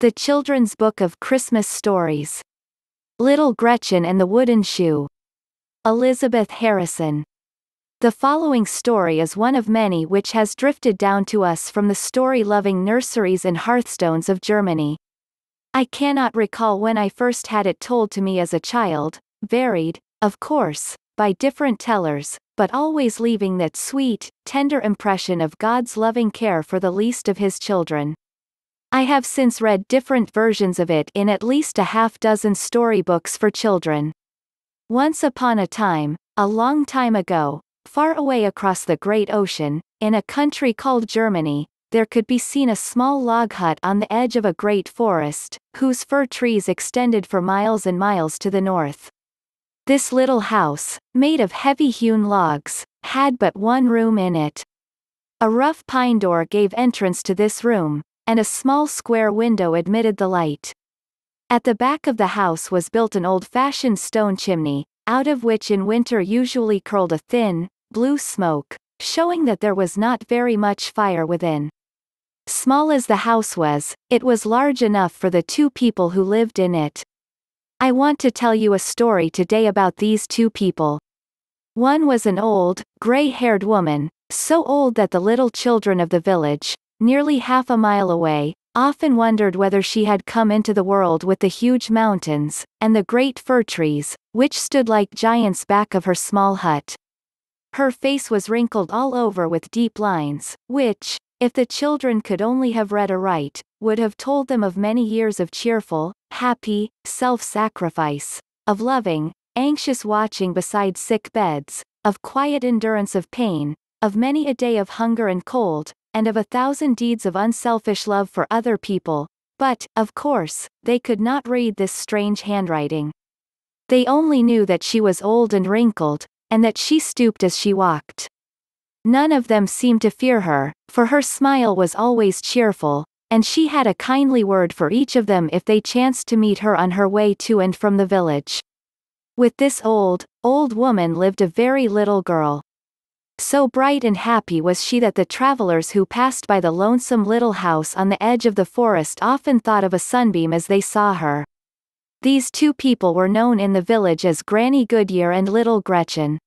The Children's Book of Christmas Stories. Little Gretchen and the Wooden Shoe. Elizabeth Harrison. The following story is one of many which has drifted down to us from the story-loving nurseries and hearthstones of Germany. I cannot recall when I first had it told to me as a child, varied, of course, by different tellers, but always leaving that sweet, tender impression of God's loving care for the least of his children. I have since read different versions of it in at least a half dozen storybooks for children. Once upon a time, a long time ago, far away across the great ocean, in a country called Germany, there could be seen a small log hut on the edge of a great forest, whose fir trees extended for miles and miles to the north. This little house, made of heavy-hewn logs, had but one room in it. A rough pine door gave entrance to this room, and a small square window admitted the light. At the back of the house was built an old-fashioned stone chimney, out of which in winter usually curled a thin, blue smoke, showing that there was not very much fire within. Small as the house was, it was large enough for the two people who lived in it. I want to tell you a story today about these two people. One was an old, gray-haired woman, so old that the little children of the village, nearly half a mile away, often wondered whether she had come into the world with the huge mountains, and the great fir trees, which stood like giants back of her small hut. Her face was wrinkled all over with deep lines, which, if the children could only have read aright, would have told them of many years of cheerful, happy, self-sacrifice, of loving, anxious watching beside sick beds, of quiet endurance of pain, of many a day of hunger and cold, and of a thousand deeds of unselfish love for other people, but, of course, they could not read this strange handwriting. They only knew that she was old and wrinkled, and that she stooped as she walked. None of them seemed to fear her, for her smile was always cheerful, and she had a kindly word for each of them if they chanced to meet her on her way to and from the village. With this old, old woman lived a very little girl. So bright and happy was she that the travelers who passed by the lonesome little house on the edge of the forest often thought of a sunbeam as they saw her. These two people were known in the village as Granny Goodyear and Little Gretchen.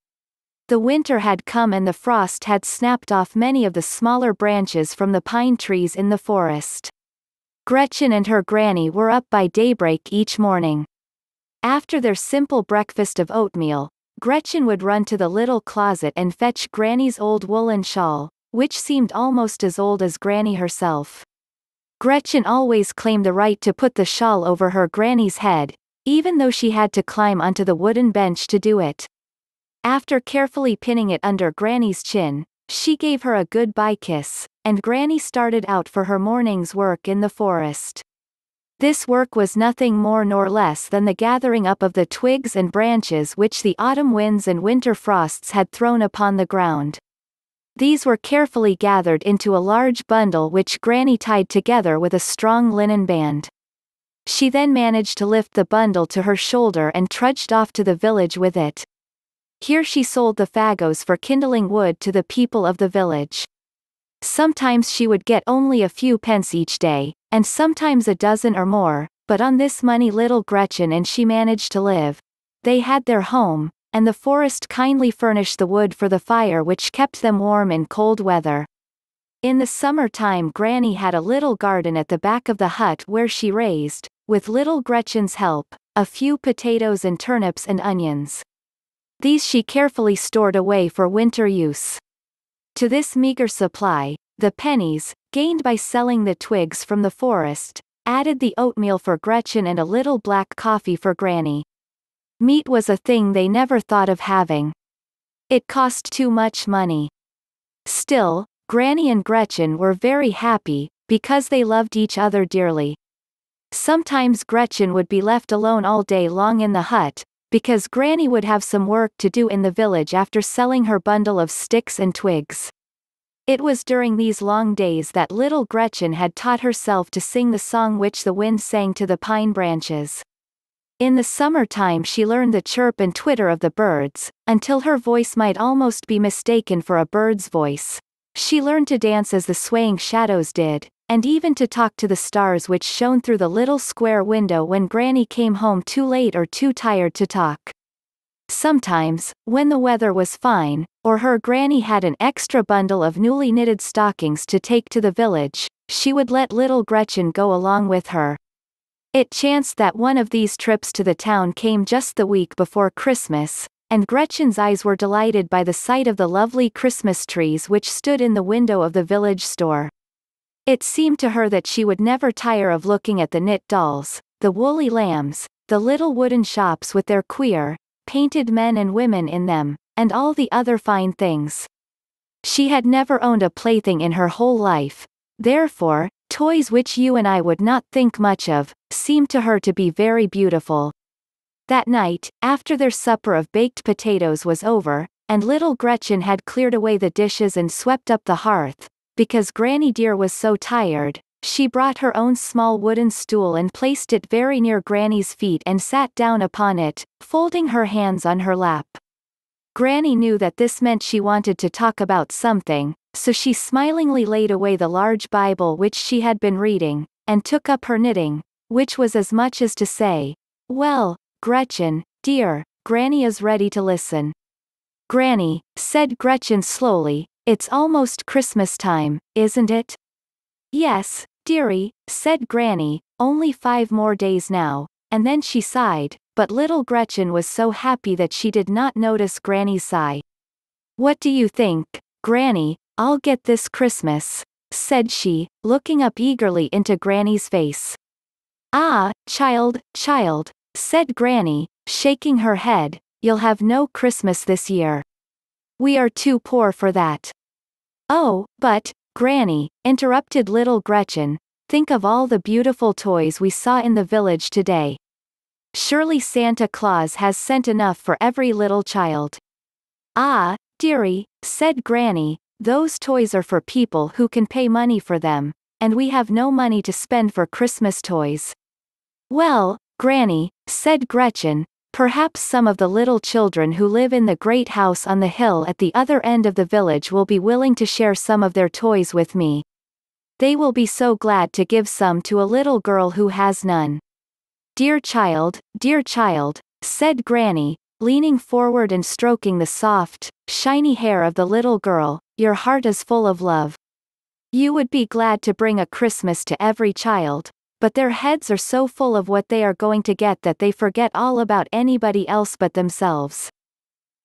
The winter had come and the frost had snapped off many of the smaller branches from the pine trees in the forest. Gretchen and her granny were up by daybreak each morning. After their simple breakfast of oatmeal, Gretchen would run to the little closet and fetch Granny's old woolen shawl, which seemed almost as old as Granny herself. Gretchen always claimed the right to put the shawl over her Granny's head, even though she had to climb onto the wooden bench to do it. After carefully pinning it under Granny's chin, she gave her a goodbye kiss, and Granny started out for her morning's work in the forest. This work was nothing more nor less than the gathering up of the twigs and branches which the autumn winds and winter frosts had thrown upon the ground. These were carefully gathered into a large bundle which Granny tied together with a strong linen band. She then managed to lift the bundle to her shoulder and trudged off to the village with it. Here she sold the fagots for kindling wood to the people of the village. Sometimes she would get only a few pence each day, and sometimes a dozen or more, but on this money little Gretchen and she managed to live. They had their home, and the forest kindly furnished the wood for the fire which kept them warm in cold weather. In the summer time Granny had a little garden at the back of the hut where she raised, with little Gretchen's help, a few potatoes and turnips and onions. These she carefully stored away for winter use. To this meager supply, the pennies, gained by selling the twigs from the forest, added the oatmeal for Gretchen and a little black coffee for Granny. Meat was a thing they never thought of having. It cost too much money. Still, Granny and Gretchen were very happy, because they loved each other dearly. Sometimes Gretchen would be left alone all day long in the hut, because Granny would have some work to do in the village after selling her bundle of sticks and twigs. It was during these long days that little Gretchen had taught herself to sing the song which the wind sang to the pine branches. In the summer time she learned the chirp and twitter of the birds, until her voice might almost be mistaken for a bird's voice. She learned to dance as the swaying shadows did, and even to talk to the stars which shone through the little square window when Granny came home too late or too tired to talk. Sometimes, when the weather was fine, or her granny had an extra bundle of newly knitted stockings to take to the village, she would let little Gretchen go along with her. It chanced that one of these trips to the town came just the week before Christmas, and Gretchen's eyes were delighted by the sight of the lovely Christmas trees which stood in the window of the village store. It seemed to her that she would never tire of looking at the knit dolls, the woolly lambs, the little wooden shops with their queer, painted men and women in them, and all the other fine things. She had never owned a plaything in her whole life, therefore, toys which you and I would not think much of, seemed to her to be very beautiful. That night, after their supper of baked potatoes was over, and little Gretchen had cleared away the dishes and swept up the hearth, because Granny Dear was so tired, she brought her own small wooden stool and placed it very near Granny's feet and sat down upon it, folding her hands on her lap. Granny knew that this meant she wanted to talk about something, so she smilingly laid away the large Bible which she had been reading, and took up her knitting, which was as much as to say, Well, Gretchen, dear, Granny is ready to listen. Granny, said Gretchen slowly, it's almost Christmas time, isn't it? Yes, Dearie, said Granny, only five more days now, and then she sighed, but little Gretchen was so happy that she did not notice Granny's sigh. What do you think, Granny, I'll get this Christmas, said she, looking up eagerly into Granny's face. Ah, child, child, said Granny, shaking her head, you'll have no Christmas this year. We are too poor for that. Oh, but, Granny, interrupted little Gretchen, think of all the beautiful toys we saw in the village today. Surely Santa Claus has sent enough for every little child. Ah, dearie, said Granny, those toys are for people who can pay money for them, and we have no money to spend for Christmas toys. Well, Granny, said Gretchen, Perhaps some of the little children who live in the great house on the hill at the other end of the village will be willing to share some of their toys with me. They will be so glad to give some to a little girl who has none. Dear child, dear child, said Granny, leaning forward and stroking the soft, shiny hair of the little girl, your heart is full of love. You would be glad to bring a Christmas to every child, but their heads are so full of what they are going to get that they forget all about anybody else but themselves.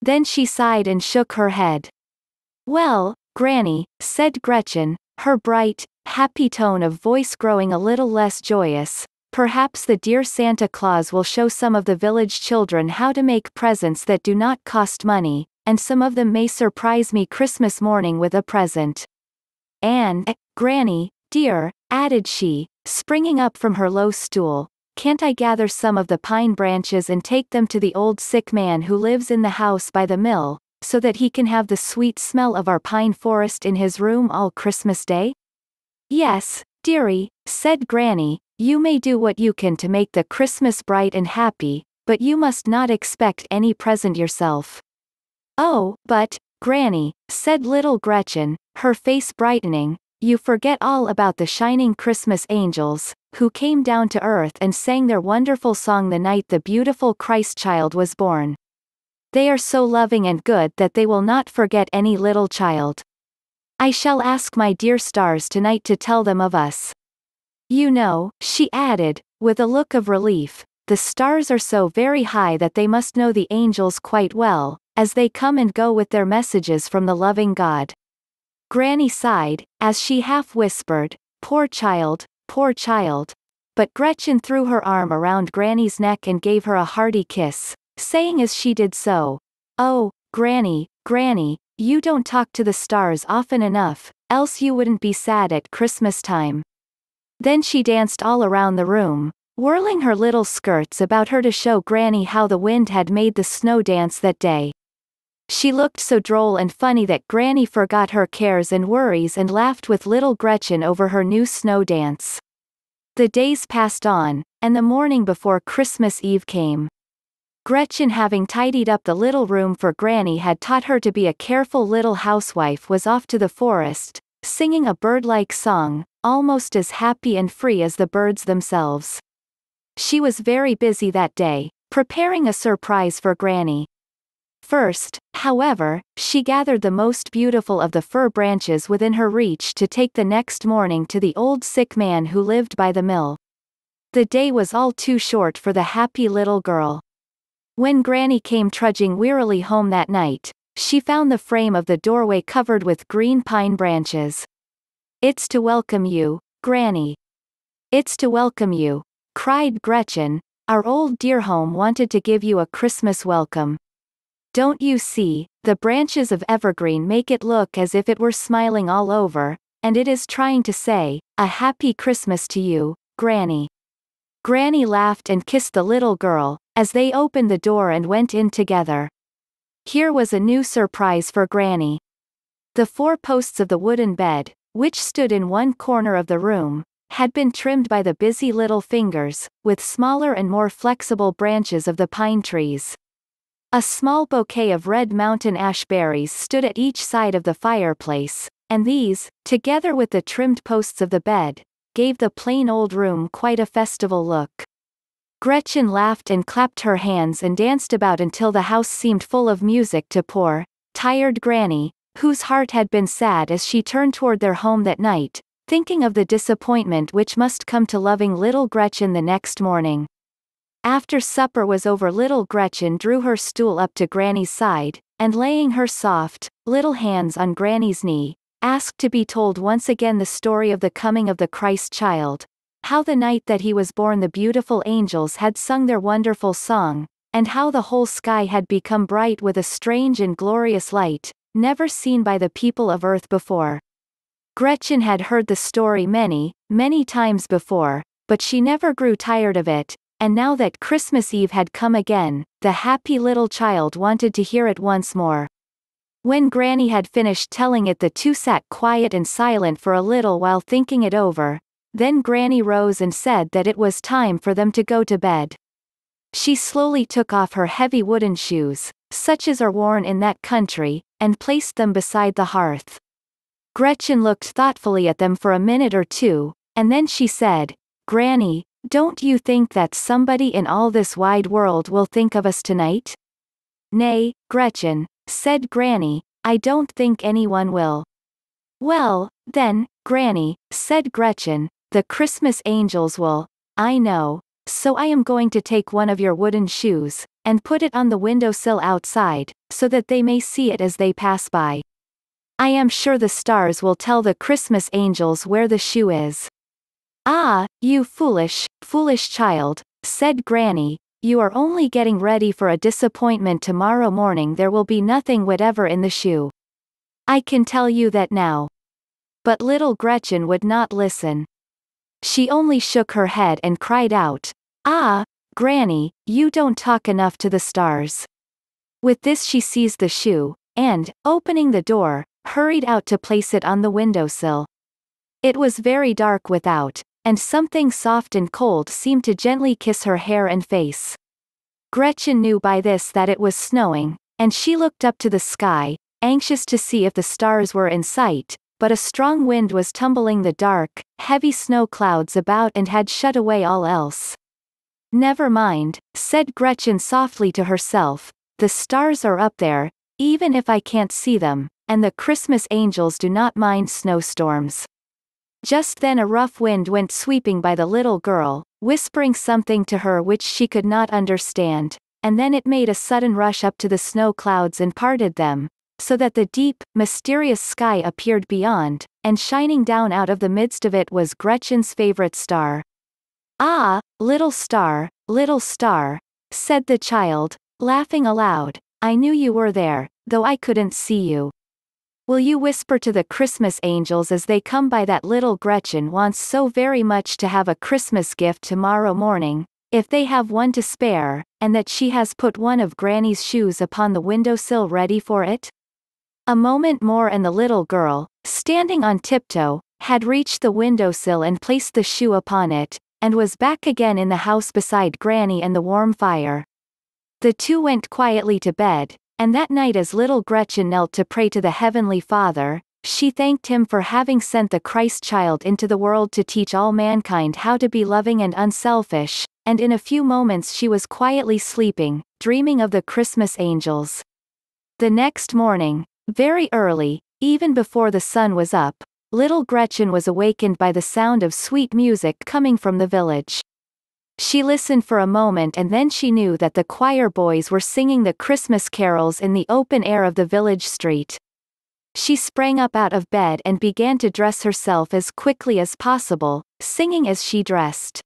Then she sighed and shook her head. Well, Granny, said Gretchen, her bright, happy tone of voice growing a little less joyous, perhaps the dear Santa Claus will show some of the village children how to make presents that do not cost money, and some of them may surprise me Christmas morning with a present. And, Granny, dear, added she, Springing up from her low stool, can't I gather some of the pine branches and take them to the old sick man who lives in the house by the mill, so that he can have the sweet smell of our pine forest in his room all Christmas Day? Yes, dearie, said Granny, you may do what you can to make the Christmas bright and happy, but you must not expect any present yourself. Oh, but, Granny, said little Gretchen, her face brightening, you forget all about the shining Christmas angels, who came down to earth and sang their wonderful song the night the beautiful Christ child was born. They are so loving and good that they will not forget any little child. I shall ask my dear stars tonight to tell them of us. You know, she added, with a look of relief, the stars are so very high that they must know the angels quite well, as they come and go with their messages from the loving God. Granny sighed, as she half whispered, Poor child, poor child. But Gretchen threw her arm around Granny's neck and gave her a hearty kiss, saying as she did so, Oh, Granny, Granny, you don't talk to the stars often enough, else you wouldn't be sad at Christmas time. Then she danced all around the room, whirling her little skirts about her to show Granny how the wind had made the snow dance that day. She looked so droll and funny that Granny forgot her cares and worries and laughed with little Gretchen over her new snow dance. The days passed on, and the morning before Christmas Eve came. Gretchen having tidied up the little room for Granny had taught her to be a careful little housewife was off to the forest, singing a bird-like song, almost as happy and free as the birds themselves. She was very busy that day, preparing a surprise for Granny. First, however, she gathered the most beautiful of the fir branches within her reach to take the next morning to the old sick man who lived by the mill. The day was all too short for the happy little girl. When Granny came trudging wearily home that night, she found the frame of the doorway covered with green pine branches. It's to welcome you, Granny. It's to welcome you, cried Gretchen. Our old dear home wanted to give you a Christmas welcome. Don't you see, the branches of evergreen make it look as if it were smiling all over, and it is trying to say, a happy Christmas to you, Granny. Granny laughed and kissed the little girl, as they opened the door and went in together. Here was a new surprise for Granny. The four posts of the wooden bed, which stood in one corner of the room, had been trimmed by the busy little fingers, with smaller and more flexible branches of the pine trees. A small bouquet of red mountain ash berries stood at each side of the fireplace, and these, together with the trimmed posts of the bed, gave the plain old room quite a festival look. Gretchen laughed and clapped her hands and danced about until the house seemed full of music to poor, tired Granny, whose heart had been sad as she turned toward their home that night, thinking of the disappointment which must come to loving little Gretchen the next morning. After supper was over little Gretchen drew her stool up to Granny's side, and laying her soft, little hands on Granny's knee, asked to be told once again the story of the coming of the Christ child, how the night that he was born the beautiful angels had sung their wonderful song, and how the whole sky had become bright with a strange and glorious light, never seen by the people of earth before. Gretchen had heard the story many, many times before, but she never grew tired of it, and now that Christmas Eve had come again, the happy little child wanted to hear it once more. When Granny had finished telling it the two sat quiet and silent for a little while thinking it over, then Granny rose and said that it was time for them to go to bed. She slowly took off her heavy wooden shoes, such as are worn in that country, and placed them beside the hearth. Gretchen looked thoughtfully at them for a minute or two, and then she said, Granny, don't you think that somebody in all this wide world will think of us tonight? Nay, Gretchen, said Granny, I don't think anyone will. Well, then, Granny, said Gretchen, the Christmas angels will, I know, so I am going to take one of your wooden shoes, and put it on the windowsill outside, so that they may see it as they pass by. I am sure the stars will tell the Christmas angels where the shoe is. Ah, you foolish, foolish child, said Granny, you are only getting ready for a disappointment tomorrow morning there will be nothing whatever in the shoe. I can tell you that now. But little Gretchen would not listen. She only shook her head and cried out, Ah, Granny, you don't talk enough to the stars. With this she seized the shoe, and, opening the door, hurried out to place it on the windowsill. It was very dark without, and something soft and cold seemed to gently kiss her hair and face. Gretchen knew by this that it was snowing, and she looked up to the sky, anxious to see if the stars were in sight, but a strong wind was tumbling the dark, heavy snow clouds about and had shut away all else. Never mind, said Gretchen softly to herself, the stars are up there, even if I can't see them, and the Christmas angels do not mind snowstorms. Just then a rough wind went sweeping by the little girl, whispering something to her which she could not understand, and then it made a sudden rush up to the snow clouds and parted them, so that the deep, mysterious sky appeared beyond, and shining down out of the midst of it was Gretchen's favorite star. Ah, little star, little star, said the child, laughing aloud, I knew you were there, though I couldn't see you. Will you whisper to the Christmas angels as they come by that little Gretchen wants so very much to have a Christmas gift tomorrow morning, if they have one to spare, and that she has put one of Granny's shoes upon the windowsill ready for it? A moment more and the little girl, standing on tiptoe, had reached the windowsill and placed the shoe upon it, and was back again in the house beside Granny and the warm fire. The two went quietly to bed, and that night as little Gretchen knelt to pray to the Heavenly Father, she thanked him for having sent the Christ child into the world to teach all mankind how to be loving and unselfish, and in a few moments she was quietly sleeping, dreaming of the Christmas angels. The next morning, very early, even before the sun was up, little Gretchen was awakened by the sound of sweet music coming from the village. She listened for a moment and then she knew that the choir boys were singing the Christmas carols in the open air of the village street. She sprang up out of bed and began to dress herself as quickly as possible, singing as she dressed.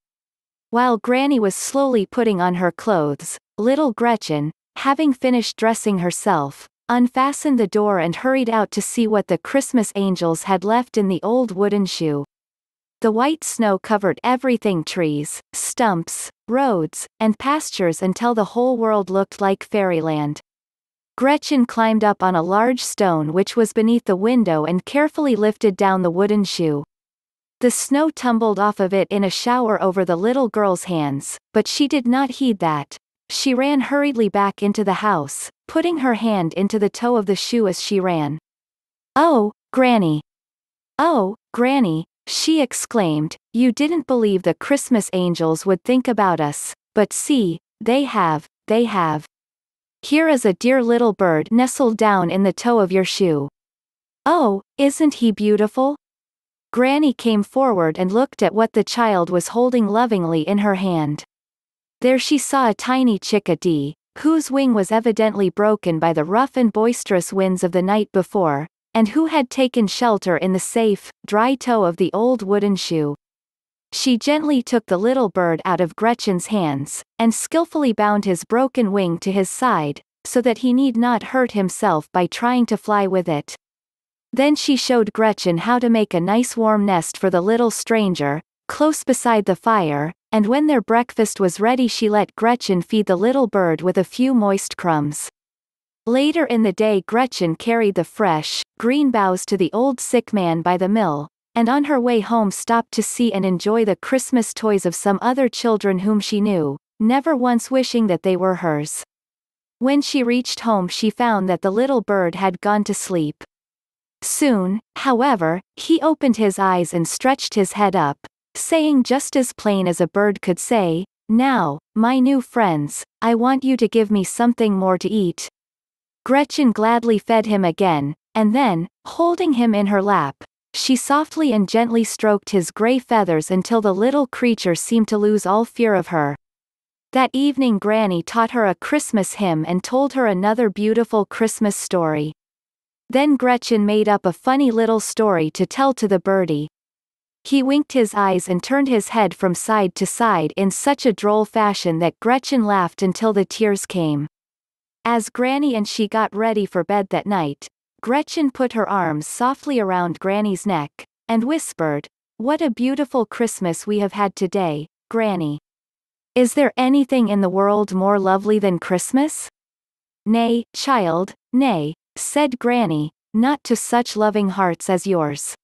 While Granny was slowly putting on her clothes, little Gretchen, having finished dressing herself, unfastened the door and hurried out to see what the Christmas angels had left in the old wooden shoe. The white snow covered everything trees, stumps, roads, and pastures until the whole world looked like fairyland. Gretchen climbed up on a large stone which was beneath the window and carefully lifted down the wooden shoe. The snow tumbled off of it in a shower over the little girl's hands, but she did not heed that. She ran hurriedly back into the house, putting her hand into the toe of the shoe as she ran. Oh, Granny! Oh, Granny, she exclaimed, you didn't believe the Christmas angels would think about us, but see, they have, they have. Here is a dear little bird nestled down in the toe of your shoe. Oh, isn't he beautiful? Granny came forward and looked at what the child was holding lovingly in her hand. There she saw a tiny chickadee, whose wing was evidently broken by the rough and boisterous winds of the night before, and who had taken shelter in the safe, dry toe of the old wooden shoe. She gently took the little bird out of Gretchen's hands, and skillfully bound his broken wing to his side, so that he need not hurt himself by trying to fly with it. Then she showed Gretchen how to make a nice warm nest for the little stranger, close beside the fire, and when their breakfast was ready she let Gretchen feed the little bird with a few moist crumbs. Later in the day Gretchen carried the fresh, green boughs to the old sick man by the mill, and on her way home stopped to see and enjoy the Christmas toys of some other children whom she knew, never once wishing that they were hers. When she reached home she found that the little bird had gone to sleep. Soon, however, he opened his eyes and stretched his head up, saying just as plain as a bird could say, Now, my new friends, I want you to give me something more to eat. Gretchen gladly fed him again, and then, holding him in her lap, she softly and gently stroked his gray feathers until the little creature seemed to lose all fear of her. That evening Granny taught her a Christmas hymn and told her another beautiful Christmas story. Then Gretchen made up a funny little story to tell to the birdie. He winked his eyes and turned his head from side to side in such a droll fashion that Gretchen laughed until the tears came. As Granny and she got ready for bed that night, Gretchen put her arms softly around Granny's neck, and whispered, What a beautiful Christmas we have had today, Granny. Is there anything in the world more lovely than Christmas? Nay, child, nay, said Granny, not to such loving hearts as yours.